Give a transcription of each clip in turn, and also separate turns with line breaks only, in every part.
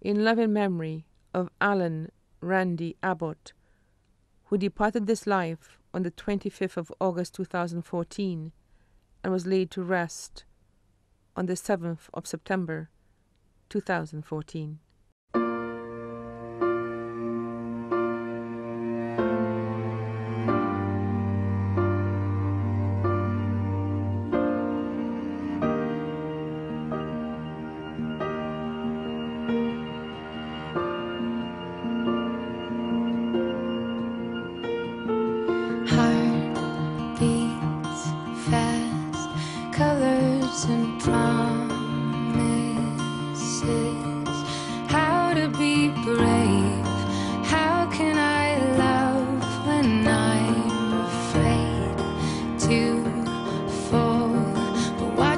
in love and memory of Allen Randy Abbott, who departed this life on the 25th of August 2014 and was laid to rest on the 7th of September 2014.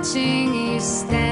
watching you stand.